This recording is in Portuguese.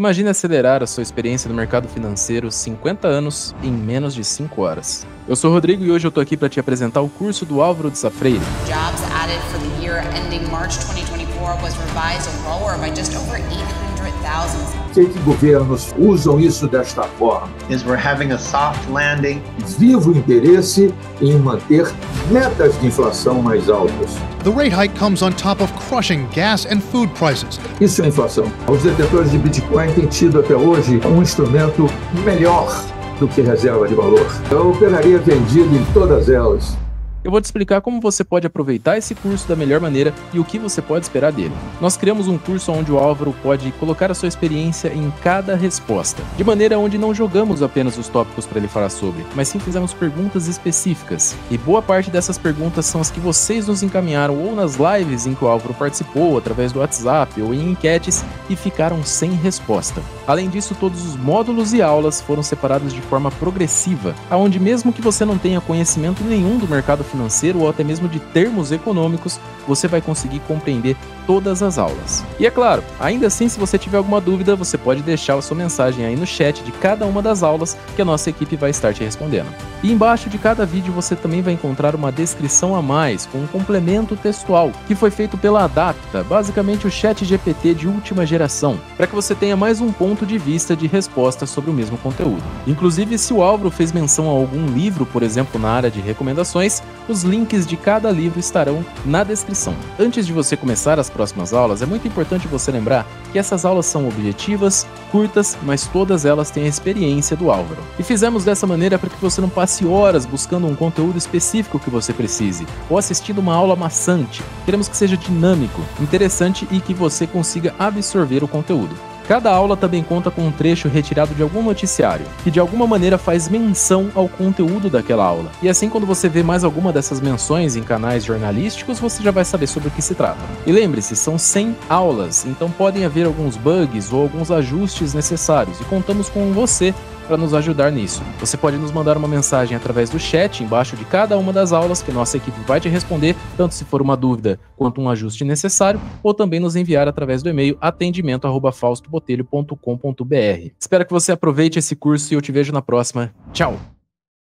Imagine acelerar a sua experiência no mercado financeiro 50 anos em menos de 5 horas. Eu sou Rodrigo e hoje eu tô aqui para te apresentar o curso do Álvaro de Safreira. Jobs added for the year ending March 2024 was revised lower by just over 800,000. Por que, que governos usam isso desta forma? is we're having a soft landing. Vivo interesse em manter metas de inflação mais altas. The rate hike comes on top of crushing gas and food prices. Isso é inflação. Os detentores de Bitcoin têm tido até hoje um instrumento melhor do que reserva de valor. Eu operaria vendido em todas elas. Eu vou te explicar como você pode aproveitar esse curso da melhor maneira e o que você pode esperar dele. Nós criamos um curso onde o Álvaro pode colocar a sua experiência em cada resposta, de maneira onde não jogamos apenas os tópicos para ele falar sobre, mas sim fizemos perguntas específicas. E boa parte dessas perguntas são as que vocês nos encaminharam ou nas lives em que o Álvaro participou, através do WhatsApp ou em enquetes e ficaram sem resposta. Além disso, todos os módulos e aulas foram separados de forma progressiva, aonde mesmo que você não tenha conhecimento nenhum do mercado financeiro ou até mesmo de termos econômicos, você vai conseguir compreender todas as aulas. E é claro, ainda assim, se você tiver alguma dúvida, você pode deixar a sua mensagem aí no chat de cada uma das aulas que a nossa equipe vai estar te respondendo. E embaixo de cada vídeo você também vai encontrar uma descrição a mais com um complemento textual que foi feito pela Adapta, basicamente o chat GPT de última geração, para que você tenha mais um ponto de vista de resposta sobre o mesmo conteúdo. Inclusive, se o Álvaro fez menção a algum livro, por exemplo, na área de recomendações, os links de cada livro estarão na descrição. Antes de você começar as próximas aulas, é muito importante você lembrar que essas aulas são objetivas, curtas, mas todas elas têm a experiência do Álvaro. E fizemos dessa maneira para que você não passe horas buscando um conteúdo específico que você precise, ou assistindo uma aula maçante. Queremos que seja dinâmico, interessante e que você consiga absorver o conteúdo. Cada aula também conta com um trecho retirado de algum noticiário, que de alguma maneira faz menção ao conteúdo daquela aula. E assim, quando você vê mais alguma dessas menções em canais jornalísticos, você já vai saber sobre o que se trata. E lembre-se, são 100 aulas, então podem haver alguns bugs ou alguns ajustes necessários, e contamos com você para nos ajudar nisso. Você pode nos mandar uma mensagem através do chat embaixo de cada uma das aulas que nossa equipe vai te responder, tanto se for uma dúvida quanto um ajuste necessário, ou também nos enviar através do e-mail atendimento@faustobotelho.com.br. Espero que você aproveite esse curso e eu te vejo na próxima. Tchau.